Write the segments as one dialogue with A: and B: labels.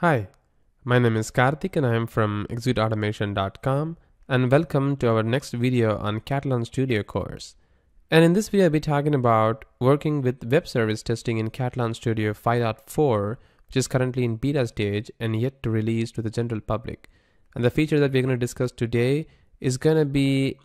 A: Hi, my name is Karthik and I am from executeautomation.com and welcome to our next video on Katalon Studio course. And in this video I'll be talking about working with web service testing in Katalon Studio 5.4 which is currently in beta stage and yet to release to the general public. And the feature that we're going to discuss today is going to be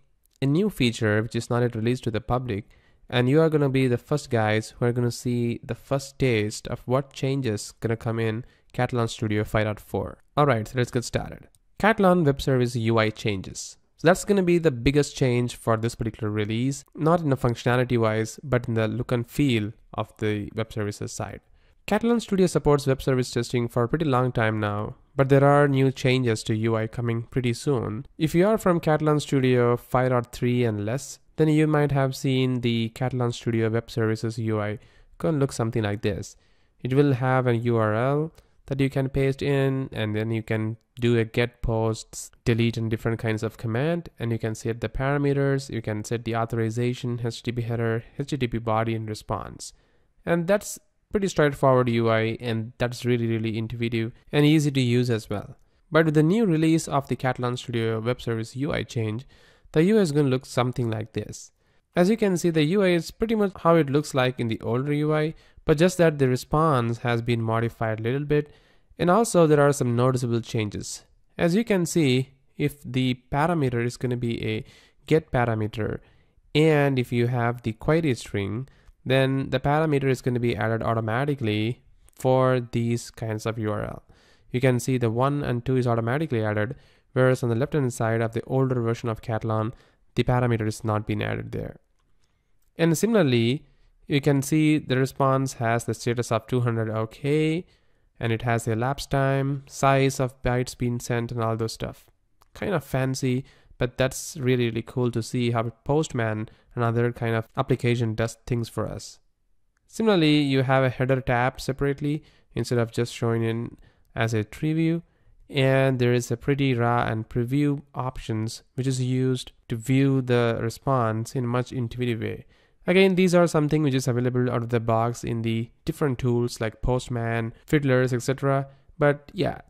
A: a new feature which is not yet released to the public and you are going to be the first guys who are going to see the first taste of what changes going to come in Katalon Studio 5.4. Alright, so let's get started. Katalon Web Service UI changes. So that's going to be the biggest change for this particular release, not in the functionality wise, but in the look and feel of the web services side. Katalon Studio supports web service testing for a pretty long time now, but there are new changes to UI coming pretty soon. If you are from Katalon Studio 5.3 and less, then you might have seen the Katalon Studio Web Services UI going to look something like this. It will have a URL that you can paste in and then you can do a get posts delete and different kinds of command and you can set the parameters you can set the authorization http header http body and response. And that's pretty straightforward ui and that's really really intuitive and easy to use as well. But with the new release of the katalon studio web service ui change the ui is going to look something like this. As you can see the ui is pretty much how it looks like in the older ui but just that the response has been modified a little bit and also there are some noticeable changes. As you can see, if the parameter is going to be a get parameter and if you have the query string, then the parameter is going to be added automatically for these kinds of URL. You can see the 1 and 2 is automatically added, whereas on the left hand side of the older version of Katalon, the parameter is not being added there. And similarly, you can see the response has the status of 200 OK and it has the elapsed time, size of bytes being sent and all those stuff. Kind of fancy, but that's really, really cool to see how Postman, another kind of application, does things for us. Similarly, you have a header tab separately instead of just showing in as a tree view. And there is a pretty raw and preview options, which is used to view the response in a much intuitive way. Again, these are something which is available out of the box in the different tools like Postman, Fiddlers, etc. But yeah,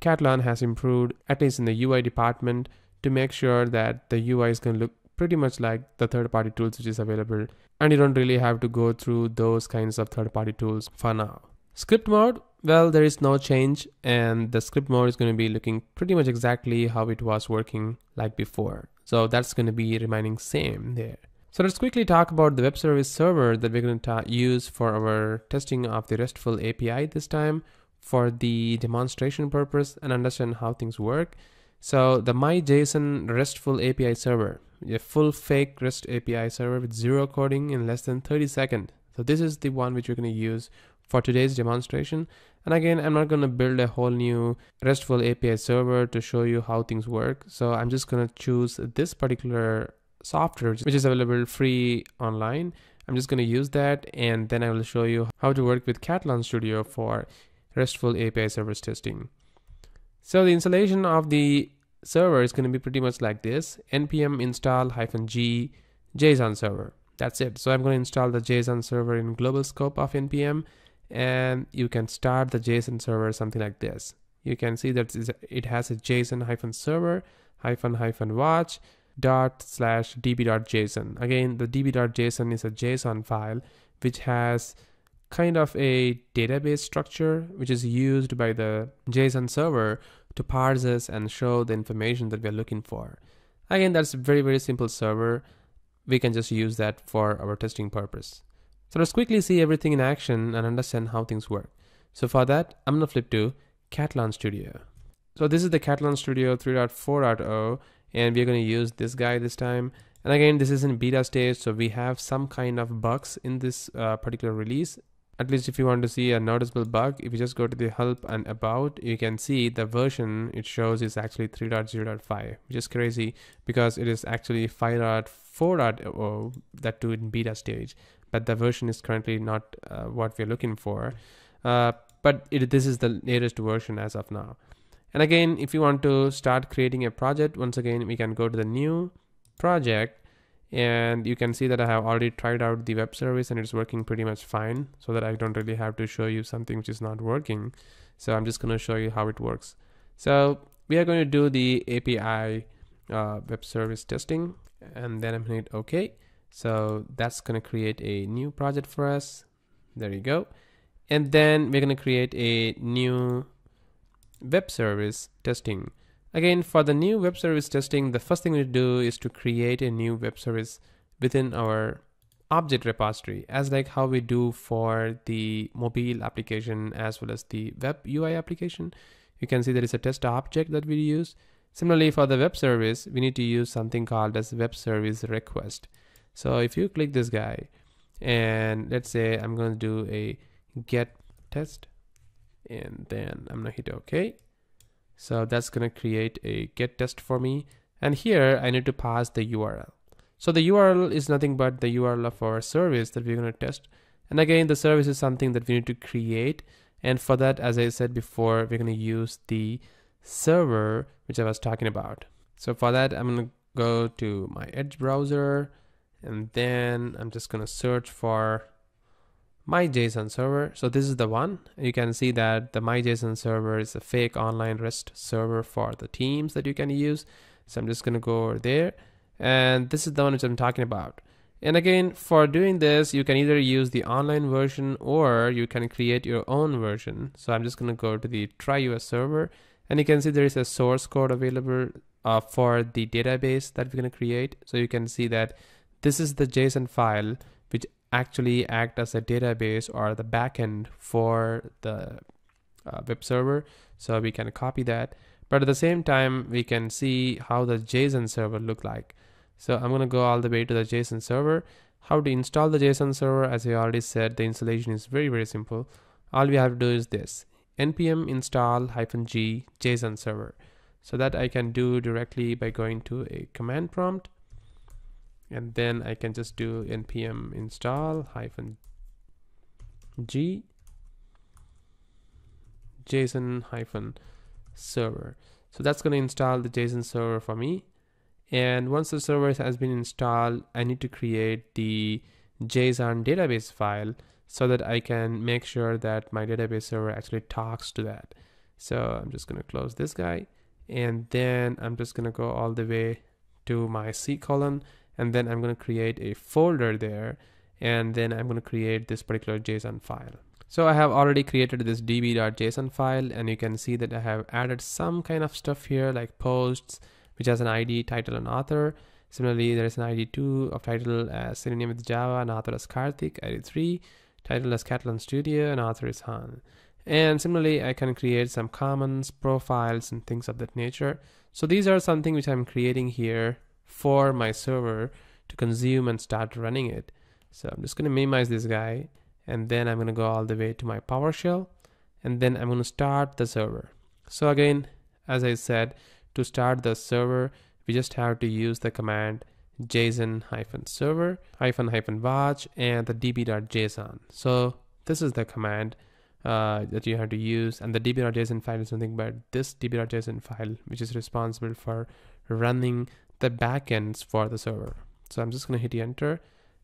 A: Katalon has improved, at least in the UI department, to make sure that the UI is going to look pretty much like the third-party tools which is available. And you don't really have to go through those kinds of third-party tools for now. Script mode, well, there is no change and the script mode is going to be looking pretty much exactly how it was working like before. So that's going to be remaining same there. So let's quickly talk about the web service server that we're going to use for our testing of the RESTful API this time for the demonstration purpose and understand how things work. So the MyJSON RESTful API server, a full fake REST API server with zero coding in less than 30 seconds. So this is the one which we're going to use for today's demonstration. And again, I'm not going to build a whole new RESTful API server to show you how things work. So I'm just going to choose this particular software which is available free online. I'm just going to use that and then I will show you how to work with Katalon Studio for RESTful API service testing. So the installation of the server is going to be pretty much like this npm install hyphen g JSON server. That's it. So I'm going to install the JSON server in global scope of npm and you can start the JSON server something like this. You can see that it has a JSON hyphen server hyphen hyphen watch dot slash db.json. Again, the db.json is a JSON file which has kind of a database structure which is used by the JSON server to parse us and show the information that we're looking for. Again, that's a very, very simple server. We can just use that for our testing purpose. So let's quickly see everything in action and understand how things work. So for that, I'm gonna flip to Katalon Studio. So this is the Katalon Studio 3.4.0 and we're going to use this guy this time. And again this is in beta stage so we have some kind of bugs in this uh, particular release. At least if you want to see a noticeable bug if you just go to the help and about you can see the version it shows is actually 3.0.5 which is crazy because it is actually 5.4.0 that too in beta stage. But the version is currently not uh, what we're looking for. Uh, but it, this is the latest version as of now and again, if you want to start creating a project, once again, we can go to the new project. And you can see that I have already tried out the web service and it's working pretty much fine so that I don't really have to show you something which is not working. So I'm just going to show you how it works. So we are going to do the API uh, web service testing and then I'm going to hit OK. So that's going to create a new project for us. There you go. And then we're going to create a new web service testing Again, for the new web service testing, the first thing we do is to create a new web service within our object repository as like how we do for the mobile application as well as the web UI application. You can see there is a test object that we use. Similarly, for the web service, we need to use something called as web service request. So if you click this guy and let's say I'm going to do a get test and then I'm to hit OK so that's to create a get test for me. And here I need to pass the URL. So the URL is nothing but the URL of our service that we're to test. And again, the service is something that we need to create. And for that, as I said before, we're to use the server, which I was talking about. So for that, I'm to go to my Edge browser and then I'm just to search for my JSON server. So this is the one. You can see that the my JSON server is a fake online REST server for the teams that you can use. So I'm just going to go over there. And this is the one which I'm talking about. And again, for doing this, you can either use the online version or you can create your own version. So I'm just going to go to the TryUS server and you can see there is a source code available uh, for the database that we're going to create. So you can see that this is the JSON file actually act as a database or the backend for the uh, web server. So we can copy that. But at the same time, we can see how the JSON server look like. So I'm going to go all the way to the JSON server. How to install the JSON server, as I already said, the installation is very, very simple. All we have to do is this, npm install hyphen g JSON server. So that I can do directly by going to a command prompt and then I can just do npm install hyphen g json hyphen server. So that's going to install the json server for me. And once the server has been installed I need to create the JSON database file so that I can make sure that my database server actually talks to that. So I'm just going to close this guy and then I'm just going to go all the way to my C colon and then I'm going to create a folder there and then I'm going to create this particular JSON file. So I have already created this db.json file and you can see that I have added some kind of stuff here like posts which has an ID, title and author. Similarly, there is an ID 2 of title as Selenium with Java and author as Karthik, ID 3, title as Katalon Studio and author is Han. And similarly, I can create some comments, profiles and things of that nature. So these are something which I'm creating here for my server to consume and start running it. So I'm just going to minimize this guy and then I'm going to go all the way to my PowerShell and then I'm going to start the server. So again, as I said, to start the server, we just have to use the command json hyphen server hyphen hyphen watch and the db.json. So this is the command uh, that you have to use and the db.json file is nothing but this db.json file which is responsible for running the backends for the server. So I'm just going to hit enter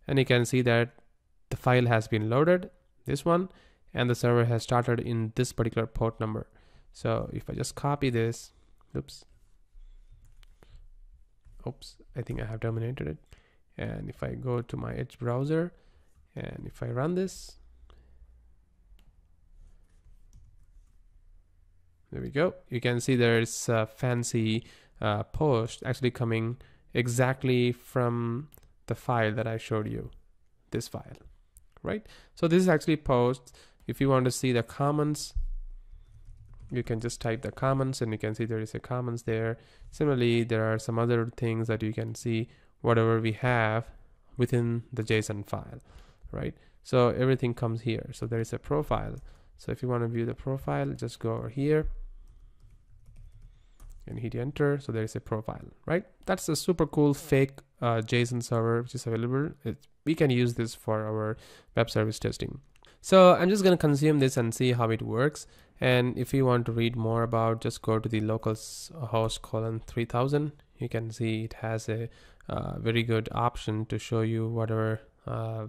A: and you can see that the file has been loaded, this one, and the server has started in this particular port number. So if I just copy this, oops, oops, I think I have terminated it. And if I go to my Edge browser and if I run this, there we go. You can see there's a fancy uh, post actually coming exactly from the file that I showed you, this file, right? So this is actually posts. If you want to see the comments, you can just type the comments and you can see there is a comments there. Similarly, there are some other things that you can see whatever we have within the JSON file, right? So everything comes here. So there is a profile. So if you want to view the profile, just go over here and hit enter so there is a profile right? That's a super cool fake uh, json server which is available. We can use this for our web service testing. So i'm just going to consume this and see how it works. And if you want to read more about just go to the localhost colon 3000 you can see it has a uh, very good option to show you whatever uh,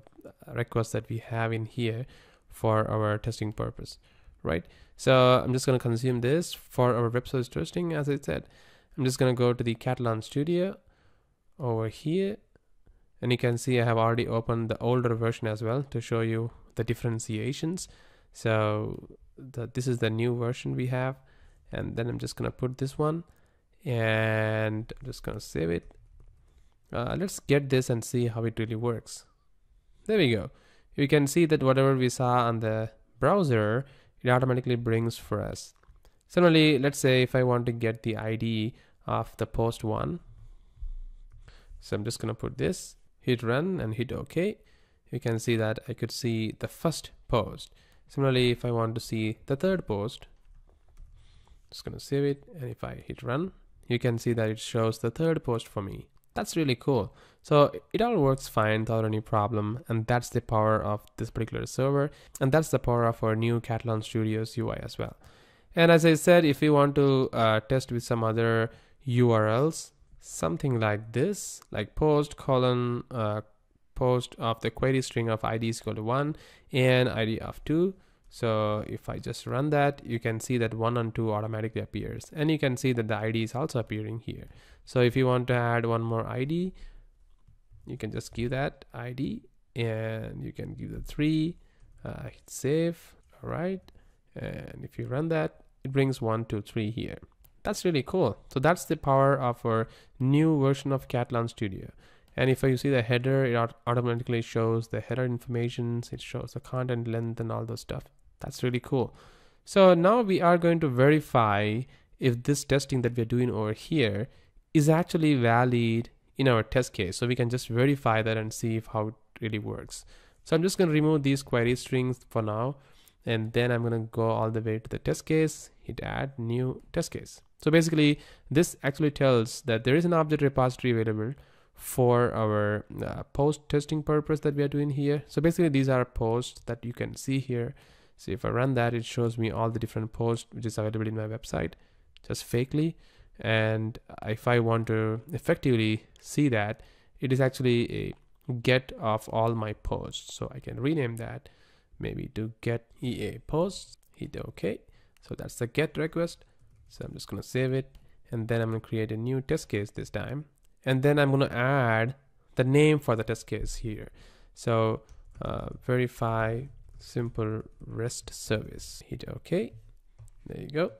A: requests that we have in here for our testing purpose, right? So I'm just going to consume this for our web service testing. As I said, I'm just going to go to the Katalon Studio over here. And you can see I have already opened the older version as well to show you the differentiations. So the, this is the new version we have. And then I'm just going to put this one and I'm just going to save it. Uh, let's get this and see how it really works. There we go. You can see that whatever we saw on the browser, it automatically brings for us. Similarly, let's say if I want to get the ID of the post one. So I'm just going to put this, hit run and hit OK. You can see that I could see the first post. Similarly, if I want to see the third post, just going to save it. And if I hit run, you can see that it shows the third post for me. That's really cool. So it all works fine without any problem. And that's the power of this particular server. And that's the power of our new Katalon Studios UI as well. And as I said, if you want to uh, test with some other URLs, something like this, like post colon uh, post of the query string of id is equal to 1 and id of 2 so if I just run that, you can see that one and two automatically appears. And you can see that the ID is also appearing here. So if you want to add one more ID, you can just give that ID and you can give the three, uh, hit save, all right. And if you run that, it brings one, two, three here. That's really cool. So that's the power of our new version of Katalon Studio. And if you see the header, it automatically shows the header information, it shows the content length and all those stuff. That's really cool. So now we are going to verify if this testing that we're doing over here is actually valid in our test case. So we can just verify that and see if how it really works. So I'm just going to remove these query strings for now. And then I'm going to go all the way to the test case, hit add new test case. So basically this actually tells that there is an object repository available for our uh, post testing purpose that we are doing here. So basically these are posts that you can see here so if I run that, it shows me all the different posts which is available in my website just fakely. And if I want to effectively see that, it is actually a get of all my posts. So I can rename that maybe to get EA posts, hit OK. So that's the get request. So I'm just going to save it. And then I'm going to create a new test case this time. And then I'm going to add the name for the test case here. So uh, verify simple REST service. Hit OK. There you go.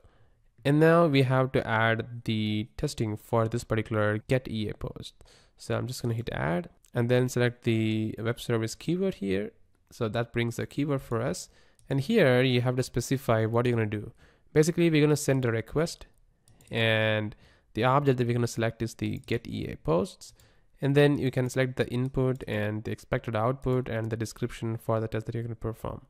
A: And now we have to add the testing for this particular get EA post. So I'm just going to hit add and then select the web service keyword here. So that brings the keyword for us. And here you have to specify what you're going to do. Basically, we're going to send a request and the object that we're going to select is the get EA posts and then you can select the input and the expected output and the description for the test that you're going to perform.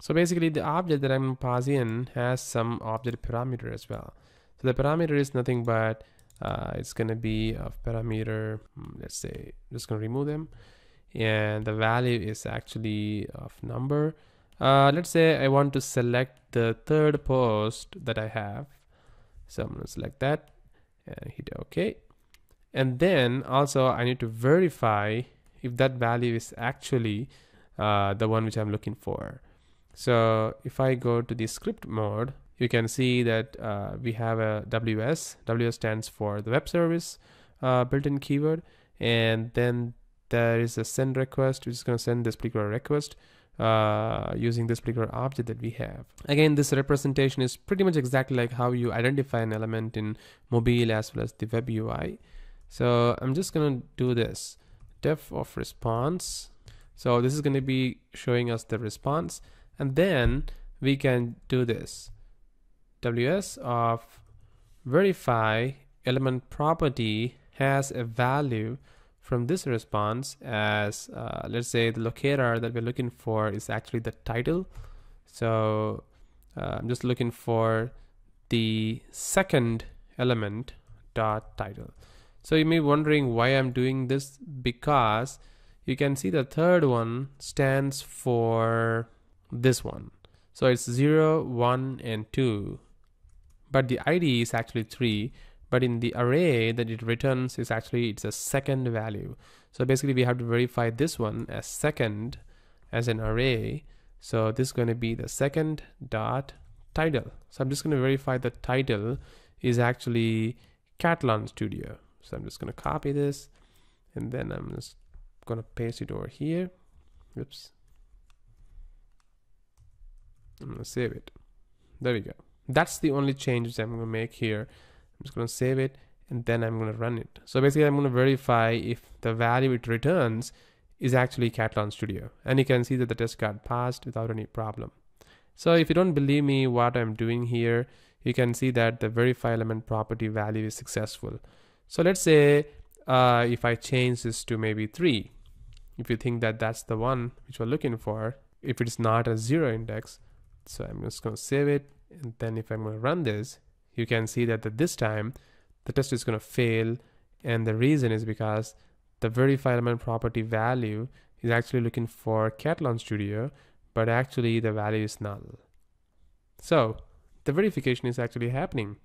A: So basically the object that I'm passing in has some object parameter as well. So the parameter is nothing but uh, it's going to be of parameter, hmm, let's say, I'm just going to remove them. And the value is actually of number. Uh, let's say I want to select the third post that I have. So I'm going to select that and hit OK and then also I need to verify if that value is actually uh, the one which I'm looking for. So if I go to the script mode, you can see that uh, we have a WS. WS stands for the web service uh, built-in keyword, and then there is a send request, which is going to send this particular request uh, using this particular object that we have. Again, this representation is pretty much exactly like how you identify an element in mobile as well as the web UI. So I'm just going to do this def of response. So this is going to be showing us the response. And then we can do this. Ws of verify element property has a value from this response as uh, let's say the locator that we're looking for is actually the title. So uh, I'm just looking for the second element dot title. So you may be wondering why I'm doing this because you can see the third one stands for this one. So it's 0, 1 and 2 but the ID is actually 3 but in the array that it returns is actually it's a second value. So basically we have to verify this one as second as an array. So this is going to be the second dot title. So I'm just going to verify the title is actually Katalon Studio. So I'm just going to copy this and then I'm just going to paste it over here. Oops I'm to save it. There we go. That's the only changes I'm to make here. I'm just to save it and then I'm to run it. So basically I'm to verify if the value it returns is actually Katalon Studio. And you can see that the test got passed without any problem. So if you don't believe me what I'm doing here you can see that the verify element property value is successful. So let's say uh, if I change this to maybe 3 if you think that that's the one which we're looking for if it's not a zero index so I'm just going to save it and then if I'm going to run this you can see that the, this time the test is going to fail and the reason is because the verify element property value is actually looking for Katalon Studio but actually the value is null. So the verification is actually happening.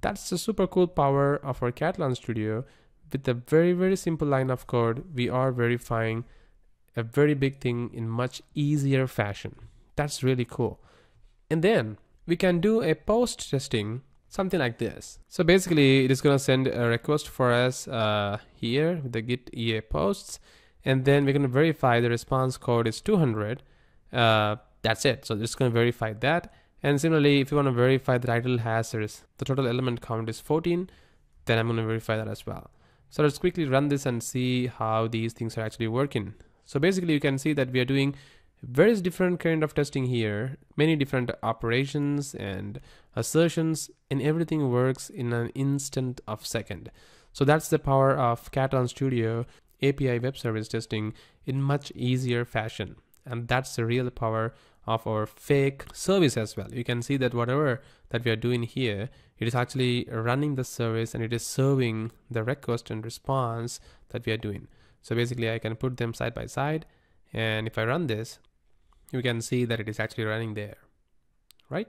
A: That's the super cool power of our Katalon Studio. With a very very simple line of code we are verifying a very big thing in much easier fashion that's really cool. And then we can do a post testing something like this. So basically it is going to send a request for us uh, here with the git ea posts and then we're going to verify the response code is 200 uh, that's it. So going to verify that. And similarly if you want to verify the title has the total element count is 14 then I'm going to verify that as well. So let's quickly run this and see how these things are actually working. So basically you can see that we are doing various different kind of testing here. Many different operations and assertions and everything works in an instant of second. So that's the power of Katalon Studio API web service testing in much easier fashion. And that's the real power of our fake service as well. You can see that whatever that we are doing here it is actually running the service and it is serving the request and response that we are doing. So basically I can put them side by side. And if I run this you can see that it is actually running there right?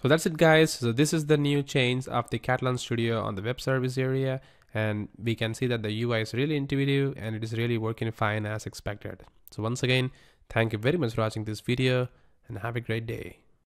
A: So that's it guys. So this is the new change of the Katalon Studio on the web service area and we can see that the UI is really intuitive and it is really working fine as expected. So once again thank you very much for watching this video and have a great day